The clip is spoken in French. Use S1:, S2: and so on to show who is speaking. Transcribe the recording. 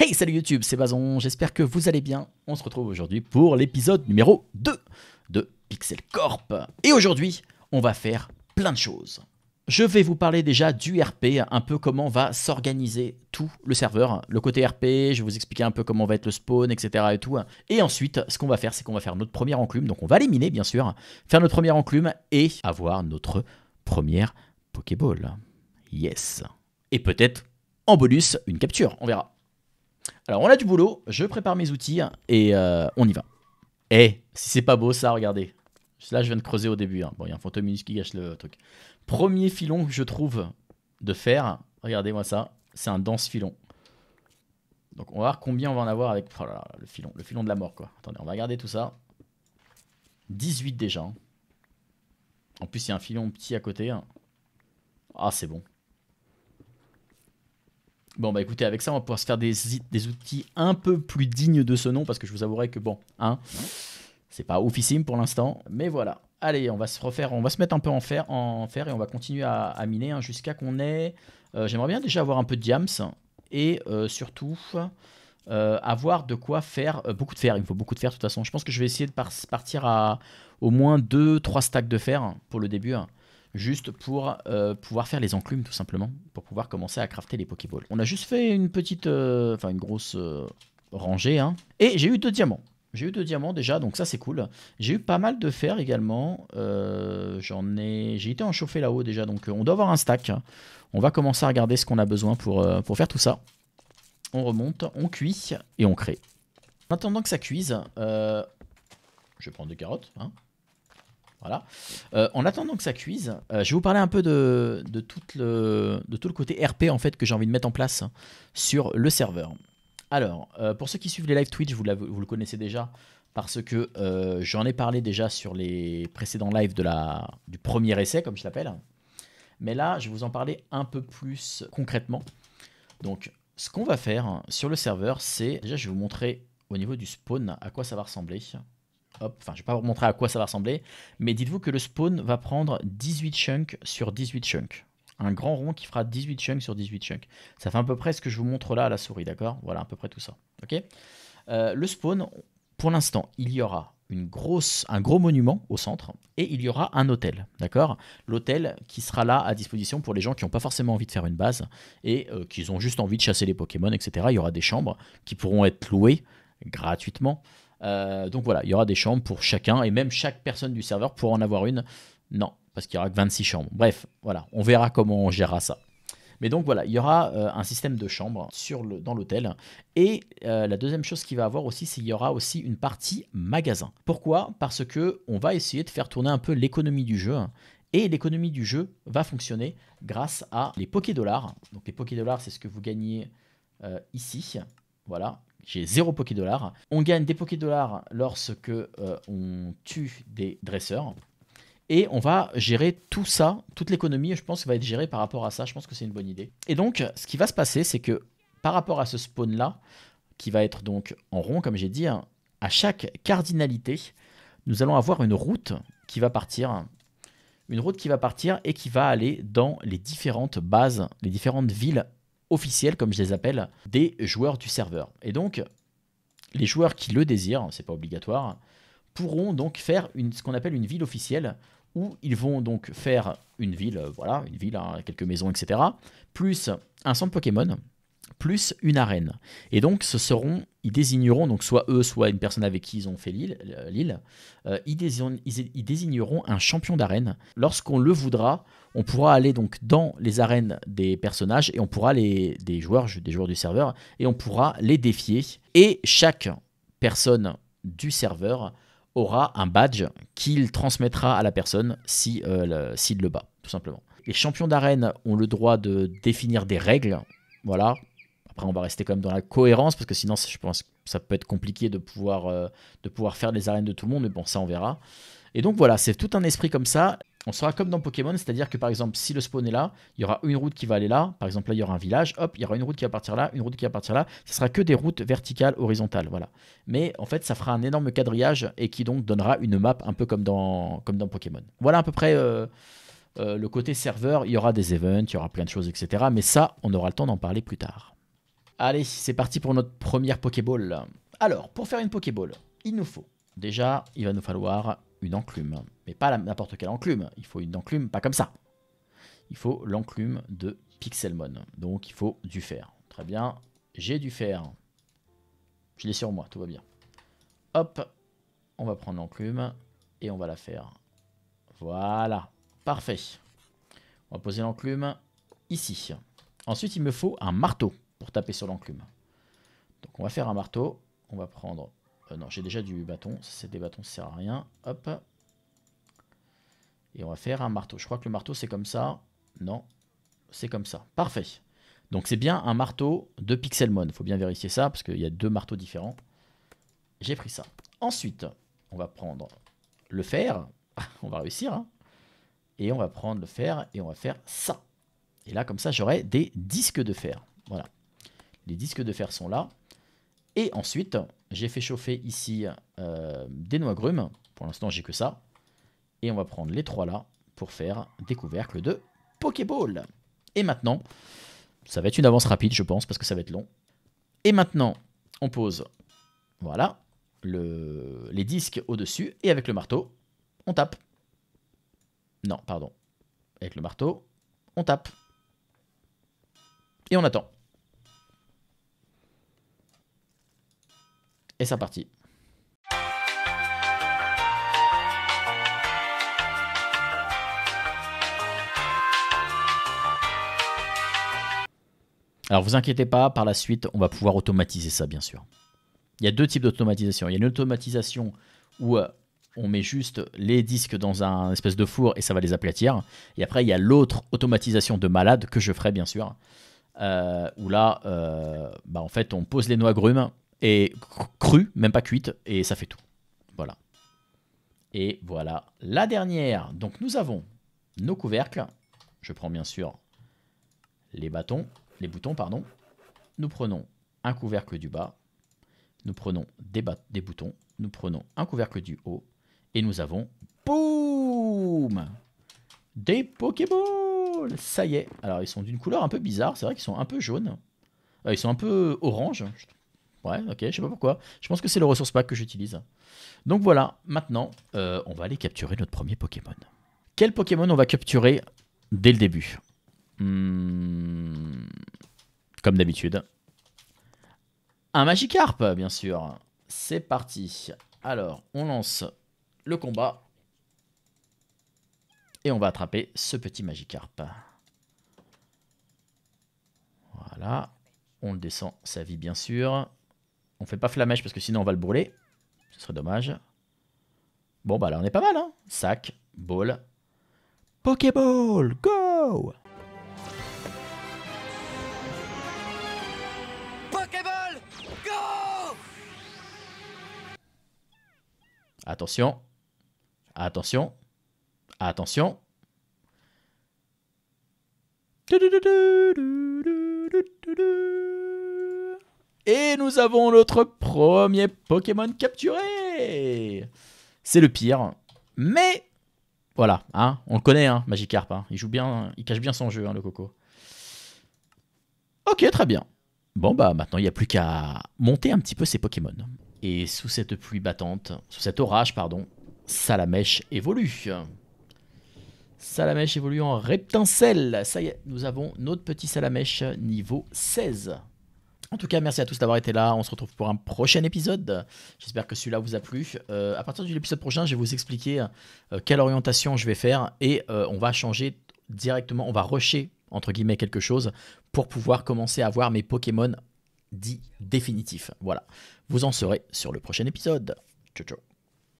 S1: Hey, salut YouTube, c'est Bazon, j'espère que vous allez bien. On se retrouve aujourd'hui pour l'épisode numéro 2 de Pixel Corp. Et aujourd'hui, on va faire plein de choses. Je vais vous parler déjà du RP, un peu comment va s'organiser tout le serveur, le côté RP, je vais vous expliquer un peu comment va être le spawn, etc. Et, ensuite, ce qu'on va faire, c'est qu'on va faire notre première enclume, donc on va les miner bien sûr, faire notre première enclume et avoir notre première Pokéball. Yes. Et peut-être en bonus une capture, on verra. Alors, on a du boulot, je prépare mes outils et euh, on y va. Eh, si c'est pas beau ça, regardez. Là, je viens de creuser au début. Hein. Bon, il y a un photominus qui gâche le truc. Premier filon que je trouve de fer, regardez-moi ça, c'est un dense filon. Donc, on va voir combien on va en avoir avec oh le filon, le filon de la mort, quoi. Attendez, on va regarder tout ça. 18 déjà. Hein. En plus, il y a un filon petit à côté. Hein. Ah, c'est bon. Bon, bah écoutez, avec ça, on va pouvoir se faire des, outils un peu plus dignes de ce nom, parce que je vous avouerai que bon, hein, c'est pas oufissime pour l'instant, mais voilà. Allez, on va se refaire, on va se mettre un peu en fer, en fer et on va continuer à, miner hein, jusqu'à qu'on ait. Euh, j'aimerais bien déjà avoir un peu de diams et euh, surtout euh, avoir de quoi faire beaucoup de fer. Il faut beaucoup de fer de toute façon. Je pense que je vais essayer de partir à au moins 2-3 stacks de fer pour le début juste pour euh, pouvoir faire les enclumes tout simplement, pour pouvoir commencer à crafter les Pokéballs. On a juste fait une petite, euh, enfin une grosse euh, rangée, hein. et j'ai eu deux diamants. J'ai eu deux diamants déjà, donc ça c'est cool. J'ai eu pas mal de fer également. J'en ai, j'ai été en chauffé là-haut déjà, donc on doit avoir un stack. On va commencer à regarder ce qu'on a besoin pour, pour faire tout ça. On remonte, on cuit et on crée. En attendant que ça cuise, je vais prendre des carottes. Hein. Voilà. Euh, en attendant que ça cuise, euh, je vais vous parler un peu de, tout le, côté RP en fait que j'ai envie de mettre en place sur le serveur. Alors, euh, pour ceux qui suivent les live Twitch, vous, vous le connaissez déjà parce que j'en ai parlé déjà sur les précédents lives de la, du premier essai, comme je l'appelle. Mais là, je vais vous en parler un peu plus concrètement. Donc, ce qu'on va faire sur le serveur, c'est déjà, je vais vous montrer au niveau du spawn à quoi ça va ressembler enfin je vais pas vous montrer à quoi ça va ressembler, mais dites-vous que le spawn va prendre 18 chunks sur 18 chunks. Un grand rond qui fera 18 chunks sur 18 chunks. Ça fait à peu près ce que je vous montre là à la souris, d'accord? Voilà, à peu près tout ça. Ok? Euh, Le spawn, pour l'instant, il y aura un gros monument au centre et il y aura un hôtel, d'accord? L'hôtel qui sera là à disposition pour les gens qui n'ont pas forcément envie de faire une base et euh, qui ont juste envie de chasser les Pokémon, etc. Il y aura des chambres qui pourront être louées gratuitement euh, donc voilà, il y aura des chambres pour chacun, et même chaque personne du serveur pourra en avoir une. Non, parce qu'il y aura que 26 chambres. Bref, voilà, on verra comment on gérera ça. Mais donc voilà, il y aura euh, un système de chambres dans l'hôtel. Et euh, la deuxième chose qu'il va avoir aussi, c'est qu'il y aura aussi une partie magasin. Pourquoi? Parce que on va essayer de faire tourner un peu l'économie du jeu. Et l'économie du jeu va fonctionner grâce à les Poké-Dollars. Donc les Poké-Dollars, c'est ce que vous gagnez ici. Voilà, j'ai 0 Poké Dollars. On gagne des Poké Dollars lorsque euh, on tue des dresseurs. Et on va gérer tout ça, toute l'économie, je pense, va être gérée par rapport à ça. Je pense que c'est une bonne idée. Et donc, ce qui va se passer, c'est que par rapport à ce spawn-là, qui va être donc en rond, comme j'ai dit, hein, à chaque cardinalité, nous allons avoir une route qui va partir. Une route qui va partir et qui va aller dans les différentes bases, les différentes villes officiels, comme je les appelle, des joueurs du serveur. Et donc, les joueurs qui le désirent, c'est pas obligatoire, pourront donc faire une, ce qu'on appelle une ville officielle, où ils vont donc faire une ville, euh, voilà, une ville, hein, quelques maisons, etc., plus un centre Pokémon, plus une arène. Et donc, ce seront, ils désigneront, donc soit eux, soit une personne avec qui ils ont fait l'île, euh, euh, ils, désigneront un champion d'arène. Lorsqu'on le voudra, on pourra aller donc dans les arènes des personnages et on pourra les, des joueurs, des joueurs du serveur, et on pourra les défier. Et chaque personne du serveur aura un badge qu'il transmettra à la personne si, euh, s'il le bat, tout simplement. Les champions d'arène ont le droit de définir des règles, voilà, après, on va rester quand même dans la cohérence parce que sinon, je pense que ça peut être compliqué de pouvoir, euh, faire les arènes de tout le monde, mais bon, ça, on verra. Et donc voilà, c'est tout un esprit comme ça. On sera comme dans Pokémon, c'est-à-dire que par exemple, si le spawn est là, il y aura une route qui va aller là. Par exemple, là, il y aura un village. Hop, il y aura une route qui va partir là, une route qui va partir là. Ce sera que des routes verticales, horizontales. Voilà. Mais en fait, ça fera un énorme quadrillage et qui donc donnera une map un peu comme dans, comme Pokémon. Voilà à peu près euh, euh, le côté serveur. Il y aura des events, il y aura plein de choses, etc. Mais ça, on aura le temps d'en parler plus tard. Allez, c'est parti pour notre première Pokéball. Alors, pour faire une Pokéball, il nous faut, déjà, il va nous falloir une enclume. Mais pas n'importe quelle enclume, il faut une enclume pas comme ça. Il faut l'enclume de Pixelmon, donc il faut du fer. Très bien, j'ai du fer. Je l'ai sur moi, tout va bien. Hop, on va prendre l'enclume et on va la faire. Voilà, parfait. On va poser l'enclume ici. Ensuite, il me faut un marteau pour taper sur l'enclume. Donc on va faire un marteau. On va prendre... Euh, non, j'ai déjà du bâton. C'est des bâtons, ça sert à rien. Hop. Et on va faire un marteau. Je crois que le marteau, c'est comme ça. Non, c'est comme ça. Parfait. Donc c'est bien un marteau de Pixelmon. Il faut bien vérifier ça, parce qu'il y a deux marteaux différents. J'ai pris ça. Ensuite, on va prendre le fer. on va réussir. Hein. Et on va prendre le fer et on va faire ça. Et là, comme ça, j'aurai des disques de fer. Voilà. Les disques de fer sont là. Et ensuite, j'ai fait chauffer ici euh, des noix grumes. Pour l'instant, j'ai que ça. Et on va prendre les trois là pour faire des couvercles de Pokéball. Et maintenant, ça va être une avance rapide, je pense, parce que ça va être long. Et maintenant, on pose, voilà, le, les disques au-dessus. Et avec le marteau, on tape. Non, pardon. Avec le marteau, on tape. Et on attend. Et c'est parti. Alors vous inquiétez pas, par la suite, on va pouvoir automatiser ça, bien sûr. Il y a deux types d'automatisation. Il y a une automatisation où euh, on met juste les disques dans un espèce de four et ça va les aplatir. Et après, il y a l'autre automatisation de malade que je ferai, bien sûr, euh, où là, euh, bah, en fait, on pose les noix grumes et même pas cuites, et ça fait tout. Voilà. Et voilà la dernière. Donc nous avons nos couvercles. Je prends bien sûr les bâtons, les boutons, pardon. Nous prenons un couvercle du bas. Nous prenons des, des boutons. Nous prenons un couvercle du haut. Et nous avons, boum Des Pokéballs Ça y est. Alors, ils sont d'une couleur un peu bizarre. C'est vrai qu'ils sont un peu jaunes. Euh, ils sont un peu orange. Ouais, ok, je sais pas pourquoi. Je pense que c'est le ressource pack que j'utilise. Donc voilà, maintenant, euh, on va aller capturer notre premier Pokémon. Quel Pokémon on va capturer dès le début? Hmm, Comme d'habitude. Un Magikarp, bien sûr. C'est parti. Alors, on lance le combat. Et on va attraper ce petit Magikarp. Voilà. On le descend sa vie, bien sûr. On fait pas flamèche parce que sinon on va le brûler. Ce serait dommage. Bon, bah là, on est pas mal, hein. Sac, ball. Pokéball, go Pokéball, go Attention. Attention. Attention. Et nous avons notre premier Pokémon capturé C'est le pire. Mais voilà, hein, on le connaît, hein, Magikarp. Hein. il joue bien, il cache bien son jeu, hein, le coco. Ok, très bien. Bon, bah maintenant, il n'y a plus qu'à monter un petit peu ses Pokémon. Et sous cette pluie battante, sous cet orage, pardon, Salamèche évolue. Salamèche évolue en reptincelle. Ça y est, nous avons notre petit Salamèche niveau 16. En tout cas, merci à tous d'avoir été là. On se retrouve pour un prochain épisode. J'espère que celui-là vous a plu. Euh, à partir de l'épisode prochain, je vais vous expliquer euh, quelle orientation je vais faire et euh, on va changer directement, on va rusher entre guillemets quelque chose pour pouvoir commencer à voir mes Pokémon dits définitifs. Voilà. Vous en saurez sur le prochain épisode. Ciao ciao.